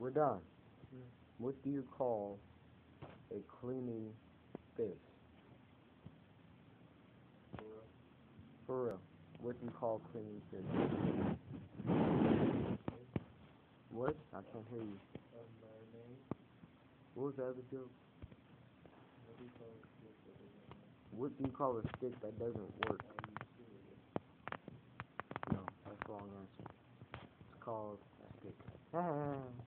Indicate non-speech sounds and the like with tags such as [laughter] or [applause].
We're done. Mm. What do you call a cleaning fish? For real. What do you call cleaning fish? What? I can't hear you. What was the other joke? What do you call a stick that doesn't work? No, that's the wrong answer. It's called a stick. [laughs]